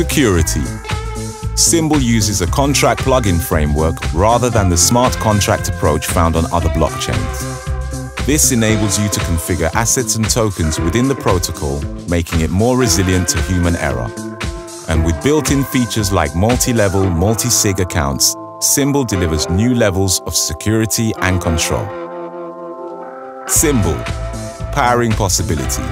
Security. Symbol uses a contract plugin framework rather than the smart contract approach found on other blockchains. This enables you to configure assets and tokens within the protocol, making it more resilient to human error. And with built-in features like multi-level, multi-sig accounts, Symbol delivers new levels of security and control. Symbol, powering possibility.